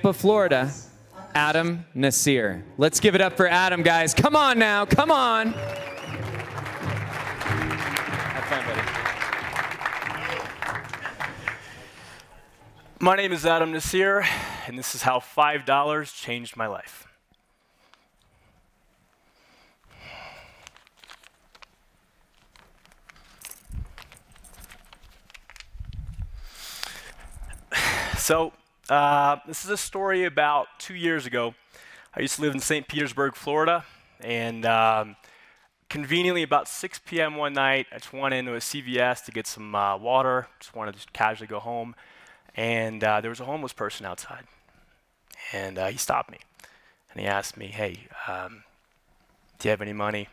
Tampa, Florida, Adam Nasir. Let's give it up for Adam, guys. Come on now, come on. Have fun, buddy. My name is Adam Nasir, and this is how $5 changed my life. So, uh, this is a story about two years ago. I used to live in St. Petersburg, Florida, and um, conveniently about 6 p.m. one night, I just went into a CVS to get some uh, water, just wanted to casually go home, and uh, there was a homeless person outside. And uh, he stopped me, and he asked me, hey, um, do you have any money?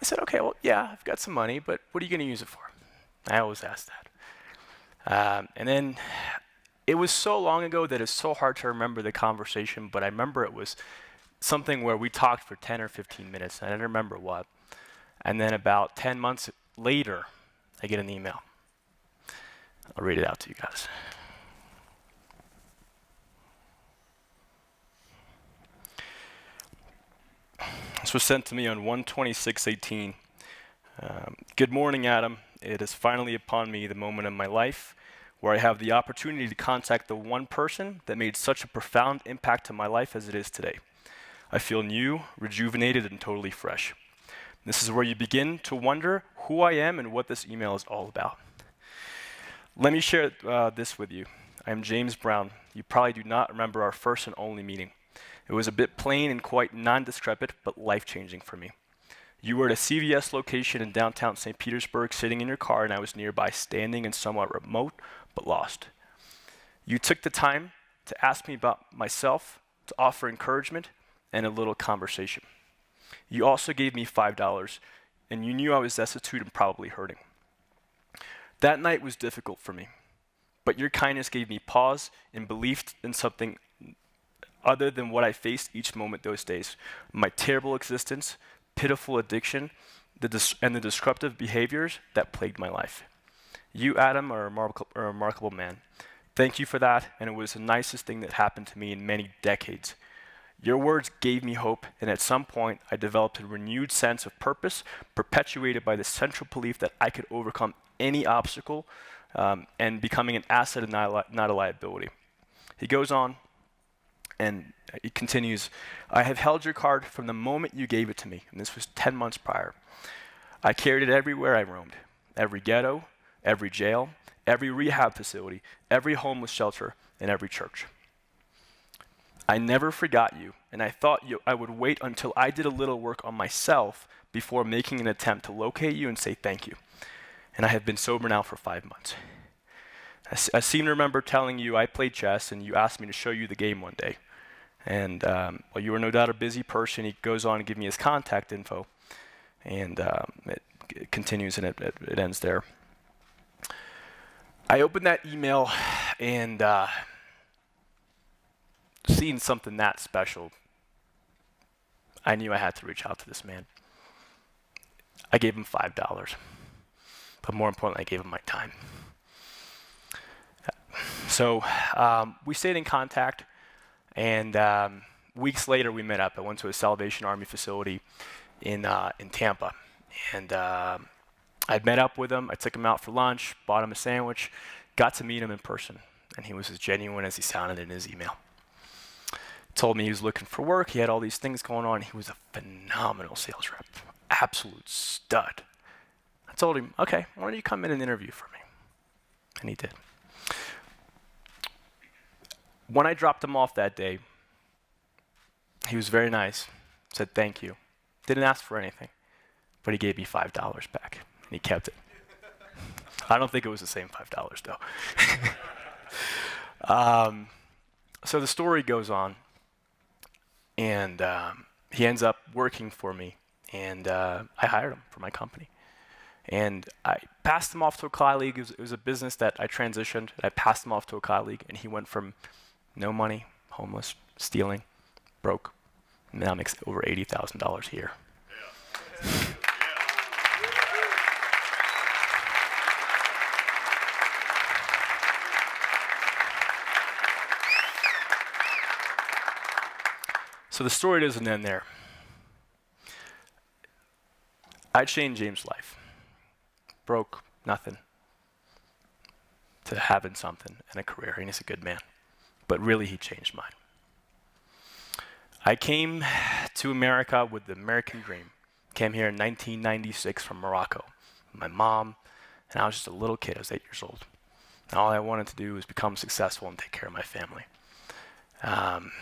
I said, okay, well, yeah, I've got some money, but what are you going to use it for? I always ask that. Um, and then it was so long ago that it's so hard to remember the conversation, but I remember it was something where we talked for 10 or 15 minutes, and I don't remember what. And then about 10 months later, I get an email. I'll read it out to you guys. This was sent to me on 12618. Um, Good morning, Adam. It is finally upon me the moment of my life where I have the opportunity to contact the one person that made such a profound impact to my life as it is today. I feel new, rejuvenated, and totally fresh. This is where you begin to wonder who I am and what this email is all about. Let me share uh, this with you. I am James Brown. You probably do not remember our first and only meeting. It was a bit plain and quite non-discrepant, but life-changing for me. You were at a CVS location in downtown St. Petersburg, sitting in your car, and I was nearby, standing and somewhat remote, but lost. You took the time to ask me about myself, to offer encouragement, and a little conversation. You also gave me $5, and you knew I was destitute and probably hurting. That night was difficult for me, but your kindness gave me pause and belief in something other than what I faced each moment those days my terrible existence, pitiful addiction, the and the disruptive behaviors that plagued my life. You, Adam, are a, remarkable, a remarkable man. Thank you for that, and it was the nicest thing that happened to me in many decades. Your words gave me hope, and at some point, I developed a renewed sense of purpose, perpetuated by the central belief that I could overcome any obstacle um, and becoming an asset and not a, li- not a liability. He goes on, and he continues I have held your card from the moment you gave it to me, and this was 10 months prior. I carried it everywhere I roamed, every ghetto, every jail, every rehab facility, every homeless shelter, and every church. I never forgot you, and I thought you, I would wait until I did a little work on myself before making an attempt to locate you and say thank you. And I have been sober now for five months. I, seem to remember telling you I played chess, and you asked me to show you the game one day. And um, well, you were no doubt a busy person. He goes on to give me his contact info, and um, it, it, continues and it, it, it ends there. I opened that email and uh, seeing something that special, I knew I had to reach out to this man. I gave him $5. But more importantly, I gave him my time. So um, we stayed in contact, and um, weeks later we met up. I went to a Salvation Army facility in, uh, in Tampa. And um, I'd met up with him. I took him out for lunch, bought him a sandwich, got to meet him in person, and he was as genuine as he sounded in his email. Told me he was looking for work. He had all these things going on. He was a phenomenal sales rep, absolute stud. I told him, okay, why don't you come in and interview for me? And he did. When I dropped him off that day, he was very nice, said thank you, didn't ask for anything, but he gave me $5 back and he kept it. I don't think it was the same $5 though. um, so the story goes on, and um, he ends up working for me, and uh, I hired him for my company. And I passed him off to a colleague. It was, it was, a business that I transitioned. I passed him off to a colleague, and he went from no money, homeless, stealing, broke, now makes over $80,000 a year. So the story doesn't end there. I changed James' life. Broke, nothing, to having something and a career, and he's a good man. But really, he changed mine. I came to America with the American dream. Came here in 1996 from Morocco. My mom, and I was just a little kid. I was eight years old. And all I wanted to do was become successful and take care of my family. Um,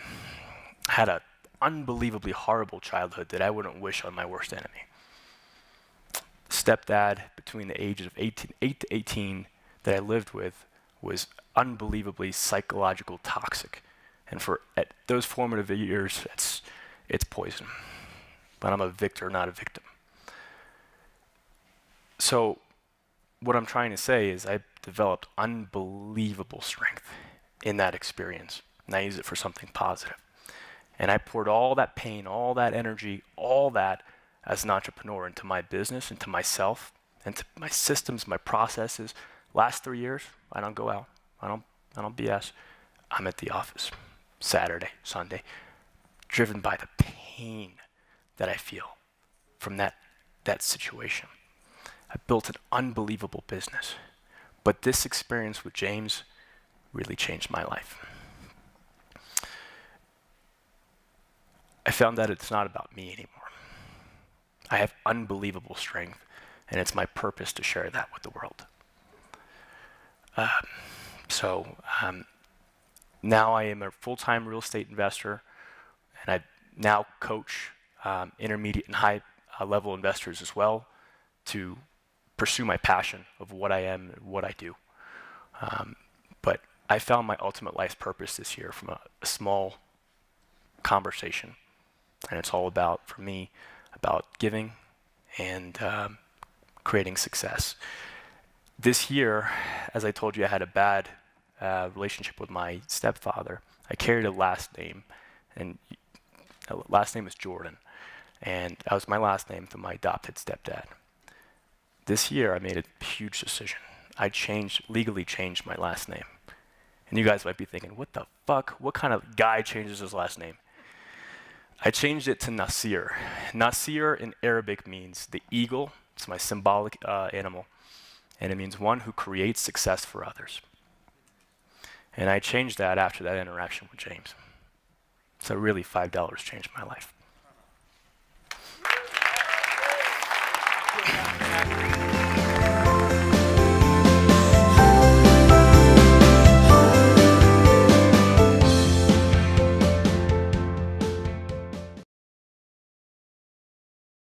had an unbelievably horrible childhood that I wouldn't wish on my worst enemy. Stepdad, between the ages of 18, 8 to 18, that I lived with, was unbelievably psychological toxic. And for at those formative years, it's, it's poison. But I'm a victor, not a victim. So, what I'm trying to say is I developed unbelievable strength in that experience, and I use it for something positive. And I poured all that pain, all that energy, all that as an entrepreneur into my business, into myself, into my systems, my processes. Last three years, I don't go out. I don't, I don't BS. I'm at the office Saturday, Sunday, driven by the pain that I feel from that, that situation. I built an unbelievable business. But this experience with James really changed my life. I found that it's not about me anymore. I have unbelievable strength, and it's my purpose to share that with the world. Um, so um, now I am a full-time real estate investor, and I now coach um, intermediate and high uh, level investors as well to pursue my passion of what I am and what I do. Um, but I found my ultimate life purpose this year from a, a small conversation and it's all about, for me, about giving and um, creating success. This year, as I told you, I had a bad uh, relationship with my stepfather. I carried a last name, and last name is Jordan, and that was my last name to my adopted stepdad. This year, I made a huge decision. I changed, legally changed my last name. And you guys might be thinking, what the fuck? What kind of guy changes his last name? I changed it to Nasir. Nasir in Arabic means the eagle. It's my symbolic uh, animal. And it means one who creates success for others. And I changed that after that interaction with James. So really, $5 changed my life.